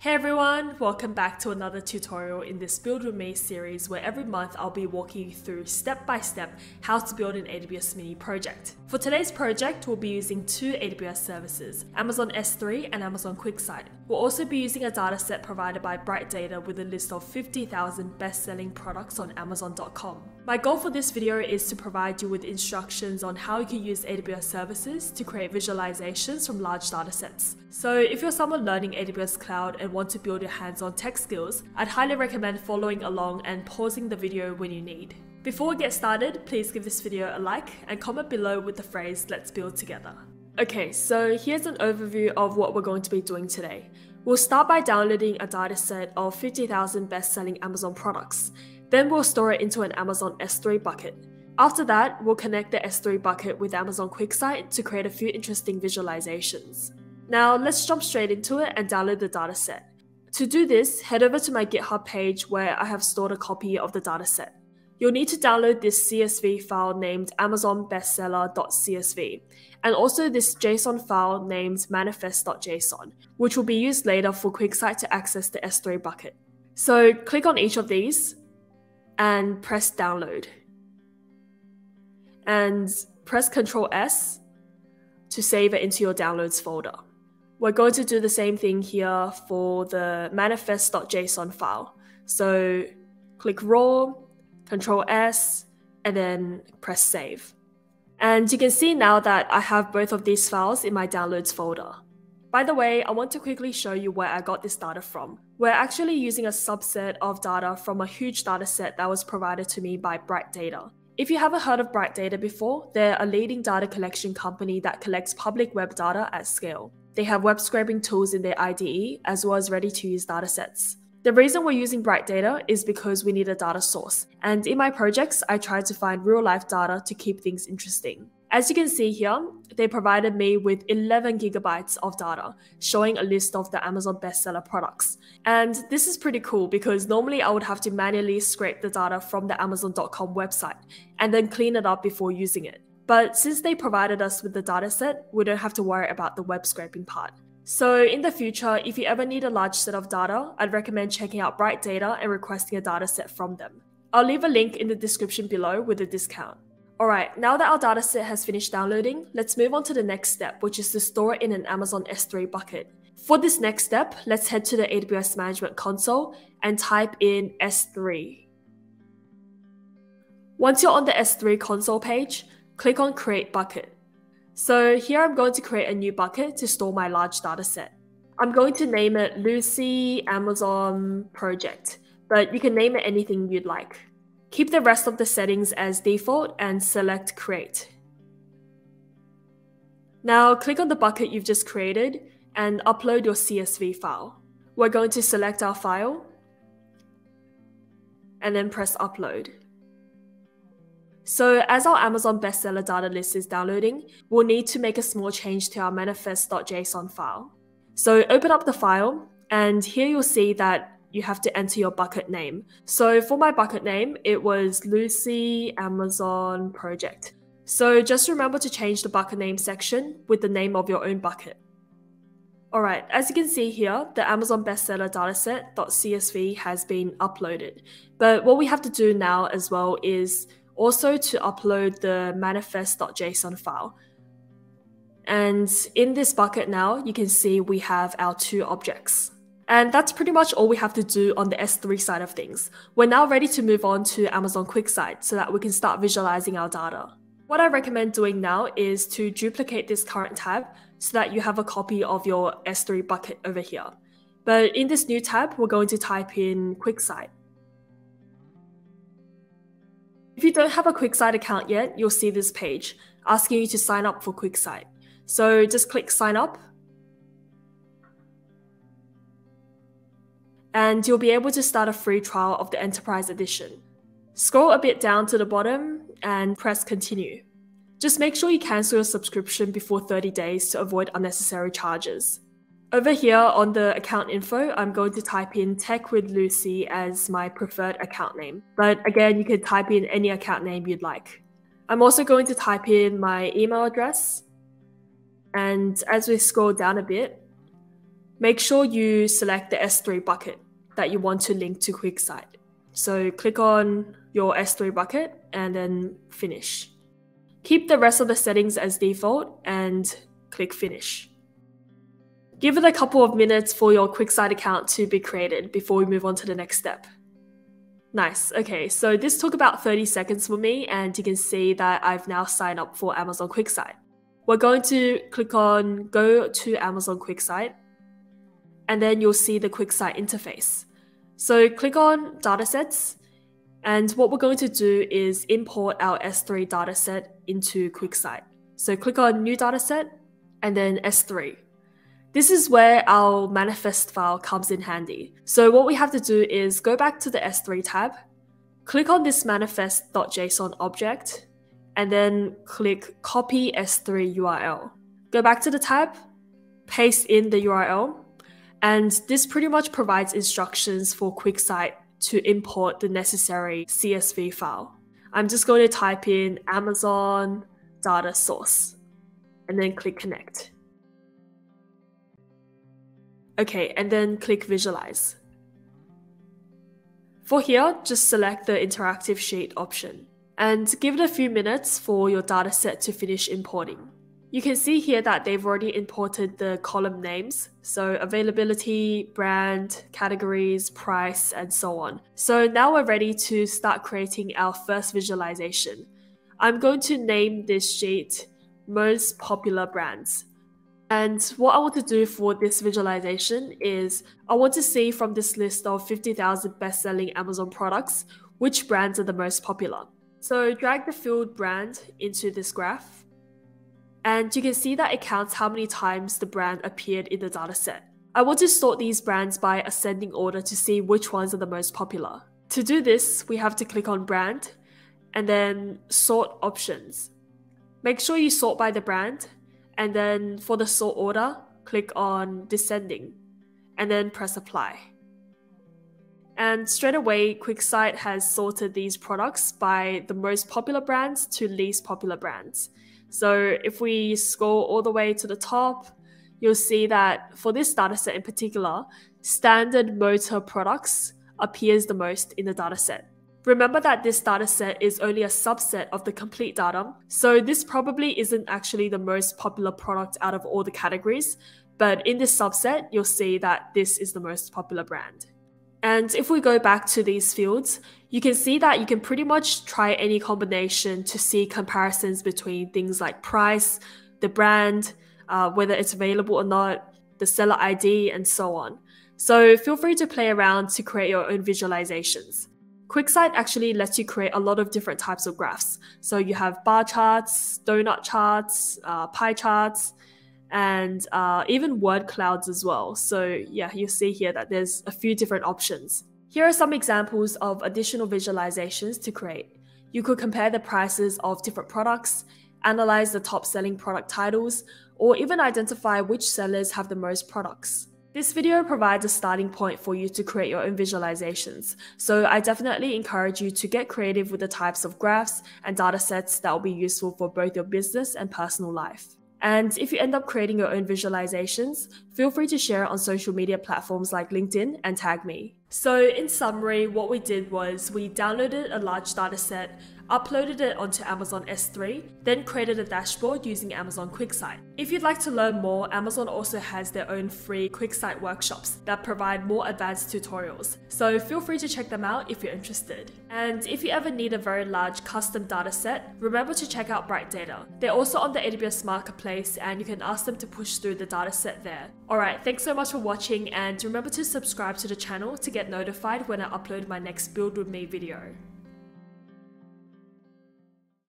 Hey everyone, welcome back to another tutorial in this Build With Me series where every month I'll be walking you through step by step how to build an AWS Mini project. For today's project, we'll be using two AWS services, Amazon S3 and Amazon QuickSight. We'll also be using a dataset provided by Bright Data with a list of 50,000 best-selling products on Amazon.com. My goal for this video is to provide you with instructions on how you can use AWS services to create visualizations from large datasets. So if you're someone learning AWS Cloud and want to build your hands-on tech skills, I'd highly recommend following along and pausing the video when you need. Before we get started, please give this video a like and comment below with the phrase let's build together. Okay, so here's an overview of what we're going to be doing today. We'll start by downloading a dataset of 50,000 best-selling Amazon products. Then we'll store it into an Amazon S3 bucket. After that, we'll connect the S3 bucket with Amazon QuickSight to create a few interesting visualizations. Now let's jump straight into it and download the dataset. To do this, head over to my GitHub page where I have stored a copy of the dataset. You'll need to download this CSV file named amazonbestseller.csv and also this JSON file named manifest.json, which will be used later for QuickSight to access the S3 bucket. So click on each of these and press download. And press Ctrl S to save it into your downloads folder. We're going to do the same thing here for the manifest.json file. So click raw, Control S, and then press save. And you can see now that I have both of these files in my downloads folder. By the way, I want to quickly show you where I got this data from. We're actually using a subset of data from a huge data set that was provided to me by Bright Data. If you haven't heard of Bright Data before, they're a leading data collection company that collects public web data at scale. They have web scraping tools in their IDE as well as ready to use datasets. The reason we're using Bright Data is because we need a data source, and in my projects, I try to find real life data to keep things interesting. As you can see here, they provided me with 11 gigabytes of data, showing a list of the Amazon bestseller products. And this is pretty cool because normally I would have to manually scrape the data from the Amazon.com website and then clean it up before using it. But since they provided us with the dataset, we don't have to worry about the web scraping part. So in the future, if you ever need a large set of data, I'd recommend checking out Bright Data and requesting a dataset from them. I'll leave a link in the description below with a discount. Alright, now that our dataset has finished downloading, let's move on to the next step, which is to store it in an Amazon S3 bucket. For this next step, let's head to the AWS Management Console and type in S3. Once you're on the S3 console page, click on Create Bucket. So here I'm going to create a new bucket to store my large dataset. I'm going to name it Lucy Amazon Project, but you can name it anything you'd like. Keep the rest of the settings as default and select Create. Now click on the bucket you've just created and upload your CSV file. We're going to select our file and then press Upload. So as our Amazon bestseller data list is downloading, we'll need to make a small change to our manifest.json file. So open up the file and here you'll see that you have to enter your bucket name. So for my bucket name, it was Lucy Amazon Project. So just remember to change the bucket name section with the name of your own bucket. Alright, as you can see here, the Amazon bestseller dataset.csv has been uploaded. But what we have to do now as well is also to upload the manifest.json file. And in this bucket now, you can see we have our two objects. And that's pretty much all we have to do on the S3 side of things. We're now ready to move on to Amazon QuickSight so that we can start visualizing our data. What I recommend doing now is to duplicate this current tab so that you have a copy of your S3 bucket over here. But in this new tab, we're going to type in QuickSight. If you don't have a QuickSight account yet, you'll see this page asking you to sign up for QuickSight. So just click sign up and you'll be able to start a free trial of the Enterprise Edition. Scroll a bit down to the bottom and press continue. Just make sure you cancel your subscription before 30 days to avoid unnecessary charges. Over here on the account info, I'm going to type in Tech with Lucy as my preferred account name. But again, you can type in any account name you'd like. I'm also going to type in my email address. And as we scroll down a bit, make sure you select the S3 bucket that you want to link to QuickSight. So click on your S3 bucket and then finish. Keep the rest of the settings as default and click finish. Give it a couple of minutes for your QuickSight account to be created before we move on to the next step. Nice. Okay, so this took about 30 seconds for me, and you can see that I've now signed up for Amazon QuickSight. We're going to click on Go to Amazon QuickSight, and then you'll see the QuickSight interface. So click on Datasets, and what we're going to do is import our S3 dataset into QuickSight. So click on New Dataset, and then S3. This is where our manifest file comes in handy. So what we have to do is go back to the S3 tab, click on this manifest.json object, and then click copy S3 URL. Go back to the tab, paste in the URL, and this pretty much provides instructions for QuickSight to import the necessary CSV file. I'm just going to type in Amazon data source and then click connect. Okay, and then click Visualize. For here, just select the Interactive Sheet option and give it a few minutes for your dataset to finish importing. You can see here that they've already imported the column names, so availability, brand, categories, price, and so on. So now we're ready to start creating our first visualization. I'm going to name this sheet Most Popular Brands. And what I want to do for this visualization is I want to see from this list of 50,000 best selling Amazon products which brands are the most popular. So drag the field brand into this graph, and you can see that it counts how many times the brand appeared in the dataset. I want to sort these brands by ascending order to see which ones are the most popular. To do this, we have to click on brand and then sort options. Make sure you sort by the brand and then for the sort order, click on descending and then press apply. And straight away, QuickSight has sorted these products by the most popular brands to least popular brands. So if we scroll all the way to the top, you'll see that for this dataset in particular, standard motor products appears the most in the dataset. Remember that this dataset is only a subset of the complete data, so this probably isn't actually the most popular product out of all the categories, but in this subset, you'll see that this is the most popular brand. And if we go back to these fields, you can see that you can pretty much try any combination to see comparisons between things like price, the brand, uh, whether it's available or not, the seller ID, and so on. So feel free to play around to create your own visualizations. QuickSight actually lets you create a lot of different types of graphs. So you have bar charts, donut charts, uh, pie charts, and uh, even word clouds as well. So yeah, you see here that there's a few different options. Here are some examples of additional visualizations to create. You could compare the prices of different products, analyze the top selling product titles, or even identify which sellers have the most products. This video provides a starting point for you to create your own visualizations, so I definitely encourage you to get creative with the types of graphs and data sets that will be useful for both your business and personal life. And if you end up creating your own visualizations, feel free to share it on social media platforms like LinkedIn and tag me. So, in summary, what we did was we downloaded a large dataset uploaded it onto Amazon S3, then created a dashboard using Amazon QuickSight. If you'd like to learn more, Amazon also has their own free QuickSight workshops that provide more advanced tutorials, so feel free to check them out if you're interested. And if you ever need a very large custom data set, remember to check out Bright Data. They're also on the AWS Marketplace and you can ask them to push through the data set there. Alright, thanks so much for watching and remember to subscribe to the channel to get notified when I upload my next Build With Me video.